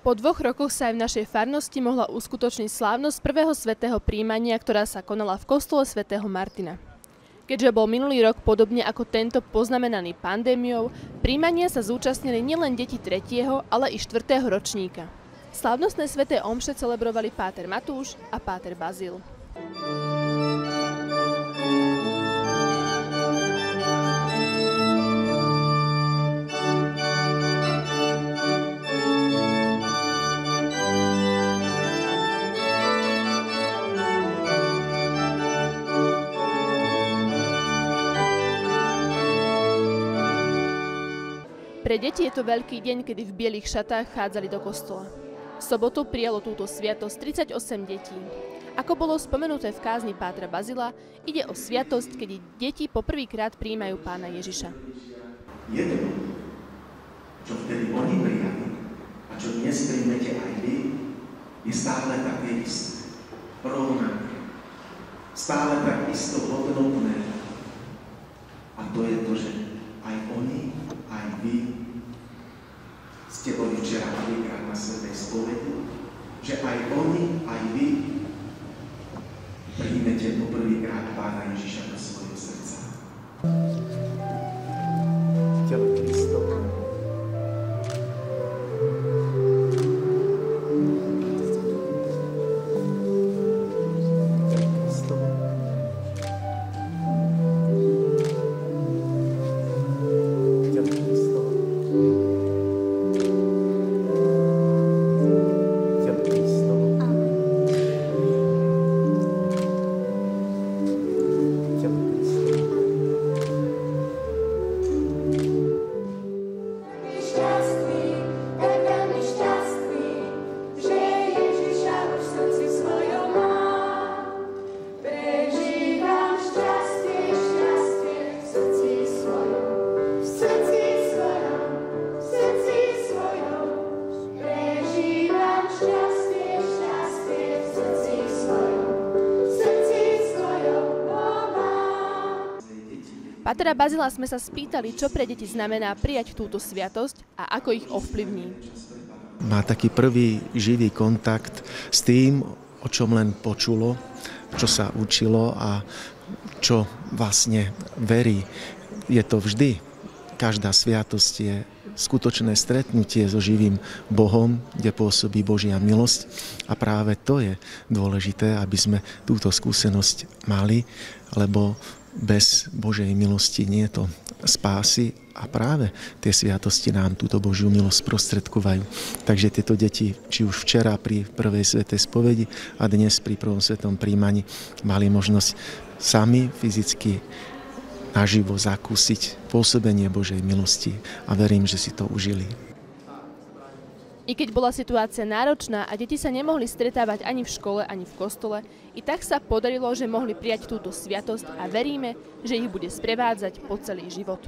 Po dvoch rokoch sa aj v našej farnosti mohla uskutočniť slávnosť prvého svätého príjmania, ktorá sa konala v kostole svätého Martina. Keďže bol minulý rok podobne ako tento poznamenaný pandémiou, príjmania sa zúčastnili nielen deti 3., ale i 4. ročníka. Slávnostné sväté omše celebrovali páter Matúš a páter Bazil. Pre deti je to veľký deň, kedy v bielých šatách chádzali do kostola. V sobotu prijalo túto sviatosť 38 detí. Ako bolo spomenuté v kázni Pátra Bazila, ide o sviatosť, kedy deti poprvýkrát príjmajú pána Ježiša. Jedno, čo vtedy oni prijali a čo dnes príjmete aj vy, je stále také isté, rovnaké, stále tak isto hodnotné. A to je to, že aj oni, aj vy ste boli včera prvýkrát na Svetej spovedi, že aj oni, aj vy príjmete po prvýkrát Pána Ježiša do svojho srdca. Telo Kristovo. Patera Bazila sme sa spýtali, čo pre deti znamená prijať túto sviatosť a ako ich ovplyvní. Má taký prvý živý kontakt s tým, o čom len počulo, čo sa učilo a čo vlastne verí. Je to vždy, každá sviatosť je skutočné stretnutie so živým Bohom, kde pôsobí Božia milosť a práve to je dôležité, aby sme túto skúsenosť mali, lebo bez Božej milosti nie je to spásy a práve tie sviatosti nám túto Božiu milosť prostredkovajú. Takže tieto deti, či už včera pri prvej svetej spovedi a dnes pri prvom svetom príjmaní, mali možnosť sami fyzicky naživo zakúsiť pôsobenie Božej milosti a verím, že si to užili. I keď bola situácia náročná a deti sa nemohli stretávať ani v škole, ani v kostole, i tak sa podarilo, že mohli prijať túto sviatosť a veríme, že ich bude sprevádzať po celý život.